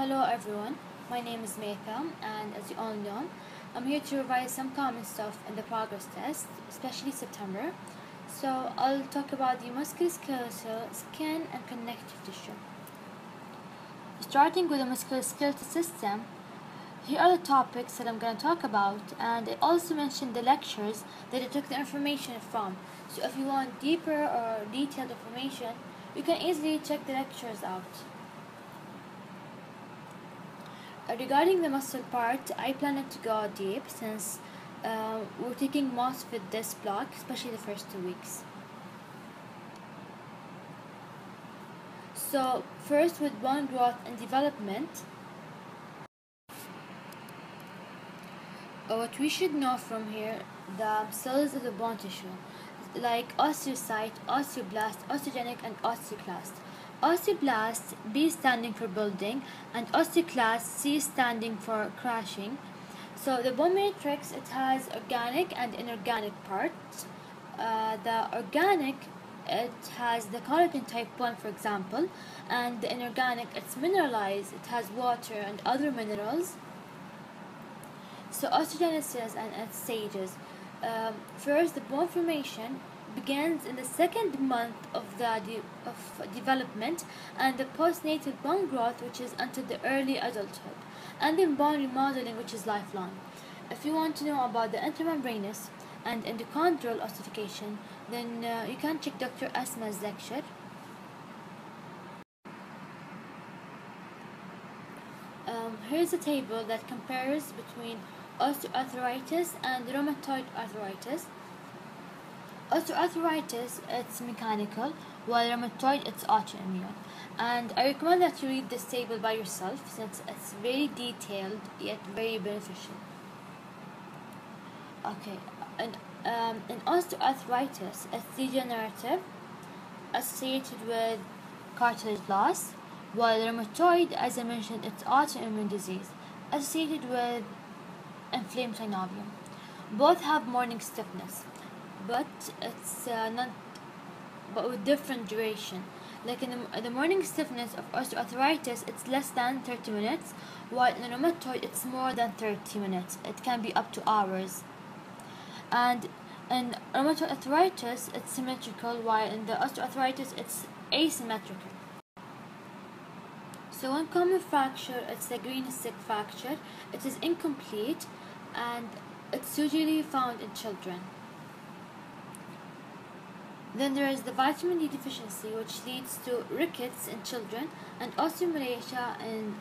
Hello everyone, my name is Maytha and as you all know, I'm here to revise some common stuff in the progress test, especially September. So I'll talk about the musculoskeletal, skin and connective tissue. Starting with the musculoskeletal system, here are the topics that I'm going to talk about and I also mentioned the lectures that I took the information from. So if you want deeper or detailed information, you can easily check the lectures out. Regarding the muscle part, I planned to go deep since uh, we're taking most with this block, especially the first two weeks. So first with bone growth and development, what we should know from here, the cells of the bone tissue, like osteocyte, osteoblast, osteogenic and osteoclast. Osteoblast B standing for building and osteoclast C standing for crashing. So the bone matrix it has organic and inorganic parts. Uh, the organic it has the collagen type 1 for example and the inorganic it's mineralized it has water and other minerals so osteogenesis and its stages um, first the bone formation begins in the second month of the de of development and the postnatal bone growth which is until the early adulthood and then bone remodeling which is lifelong if you want to know about the intramembranous and endochondral ossification then uh, you can check Dr. Asma's lecture um, here's a table that compares between osteoarthritis and rheumatoid arthritis Osteoarthritis, it's mechanical, while rheumatoid, it's autoimmune. And I recommend that you read this table by yourself since it's very detailed yet very beneficial. Okay, and um, in osteoarthritis, it's degenerative, associated with cartilage loss, while rheumatoid, as I mentioned, it's autoimmune disease, associated with inflamed synovium. Both have morning stiffness but it's uh, not but with different duration. Like in the, the morning stiffness of osteoarthritis it's less than 30 minutes while in rheumatoid it's more than 30 minutes. It can be up to hours. And in rheumatoid arthritis it's symmetrical while in the osteoarthritis it's asymmetrical. So one common fracture it's the green stick fracture. It is incomplete and it's usually found in children then there is the vitamin D deficiency, which leads to rickets in children and osteomalacia in,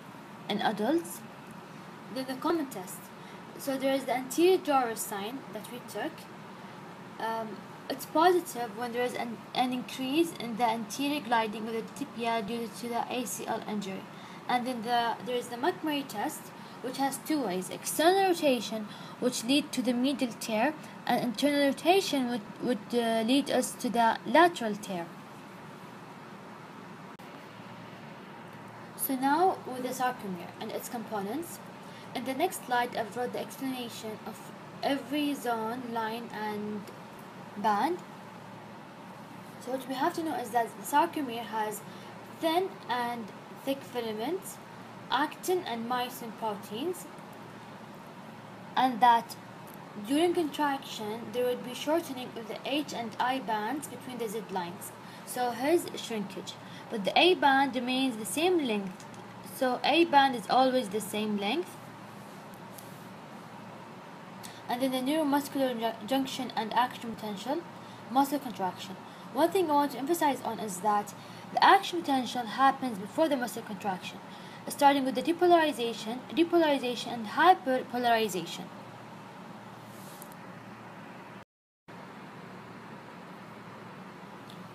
in adults. Then the common test. So there is the anterior drawer sign that we took. Um, it's positive when there is an, an increase in the anterior gliding of the tibia due to the ACL injury. And then the, there is the McMurray test, which has two ways external rotation which lead to the medial tear and internal rotation would, would uh, lead us to the lateral tear. So now with the sarcomere and its components in the next slide I've wrote the explanation of every zone line and band. So what we have to know is that the sarcomere has thin and thick filaments actin and myosin proteins and that during contraction there would be shortening of the H and I bands between the Z lines. So here's shrinkage. But the A band remains the same length. So A band is always the same length. And then the neuromuscular junction and action potential, muscle contraction. One thing I want to emphasize on is that the action potential happens before the muscle contraction starting with the depolarization, depolarization, and hyperpolarization.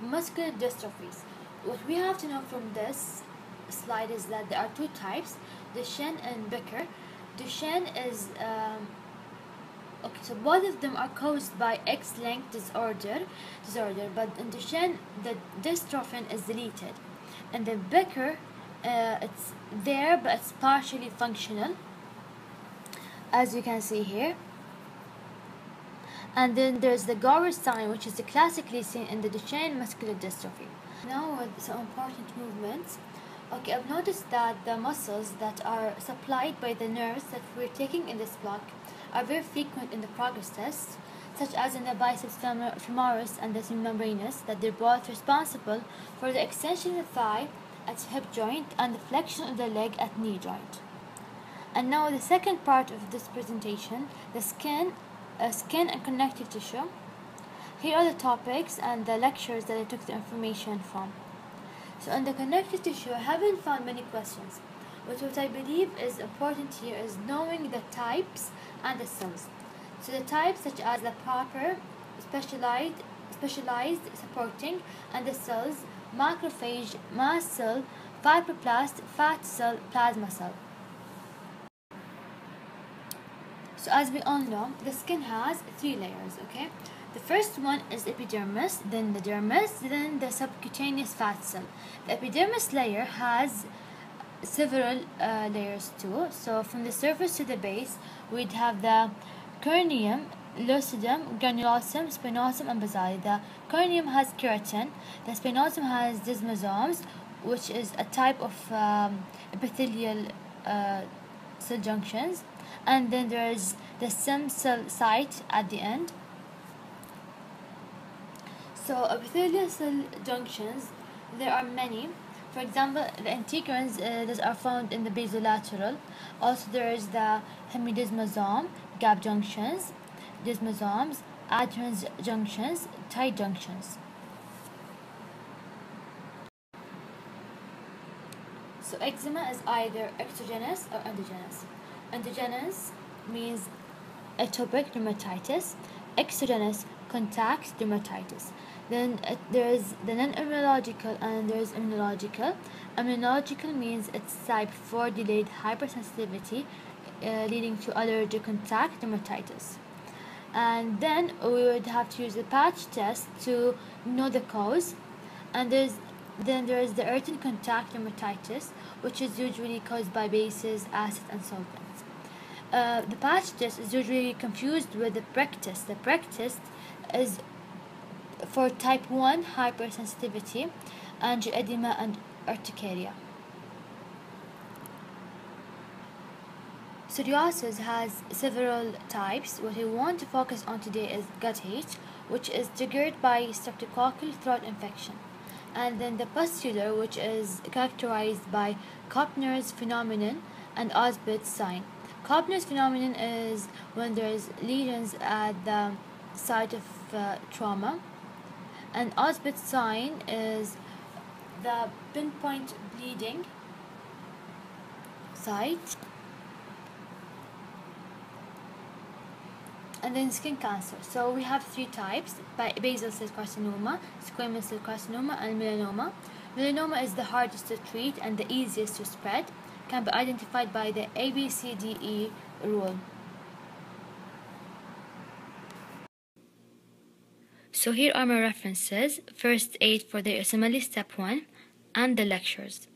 Muscular dystrophies. What we have to know from this slide is that there are two types, Duchenne and Becker. Duchenne is um, okay, so both of them are caused by X-linked disorder, disorder, but in Duchenne the dystrophin is deleted, and the Becker uh, it's there but it's partially functional as you can see here. And then there's the Gower sign which is classically seen in the Duchenne muscular dystrophy. Now with some important movements. Okay, I've noticed that the muscles that are supplied by the nerves that we're taking in this block are very frequent in the progress test, such as in the biceps femoris and the membranous, that they're both responsible for the extension of the thigh at hip joint and the flexion of the leg at knee joint. And now the second part of this presentation, the skin, uh, skin and connective tissue. Here are the topics and the lectures that I took the information from. So on the connective tissue, I haven't found many questions, but what I believe is important here is knowing the types and the cells. So the types such as the proper, specialized, specialized supporting, and the cells, macrophage, mast cell, fibroblast, fat cell, plasma cell. So as we all know, the skin has three layers, okay? The first one is epidermis, then the dermis, then the subcutaneous fat cell. The epidermis layer has several uh, layers too. So from the surface to the base, we'd have the corneum, lucidum, granulosum, spinosum, and basale. The corneum has keratin. The spinosum has desmosomes, which is a type of um, epithelial uh, cell junctions. And then there is the stem cell site at the end. So epithelial cell junctions there are many. For example the integrins uh, that are found in the basolateral. Also there is the hemidesmosome gap junctions desmosomes adherens junctions tight junctions so eczema is either exogenous or endogenous Endogenous means atopic dermatitis. Exogenous contact dermatitis. Then uh, there is the non-immunological and there is immunological. Immunological means it's type 4 delayed hypersensitivity uh, leading to allergic contact dermatitis. And then we would have to use the patch test to know the cause. And there's then there is the irritant contact dermatitis, which is usually caused by bases, acids, and solvents. Uh, the patch test is usually confused with the prick test. The prick test is for type 1 hypersensitivity, angioedema, and urticaria. Psoriasis has several types. What we want to focus on today is gut which is triggered by streptococcal throat infection. And then the pustular, which is characterized by Koebner's phenomenon and Auspitz's sign. Koebner's phenomenon is when there's lesions at the site of uh, trauma, and Auspitz's sign is the pinpoint bleeding site. And then skin cancer. So we have three types: basal cell carcinoma, squamous cell carcinoma, and melanoma. Melanoma is the hardest to treat and the easiest to spread can be identified by the ABCDE rule. So here are my references, first aid for the USMLE step 1 and the lectures.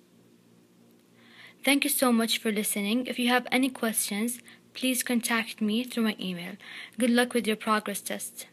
Thank you so much for listening. If you have any questions, please contact me through my email. Good luck with your progress test.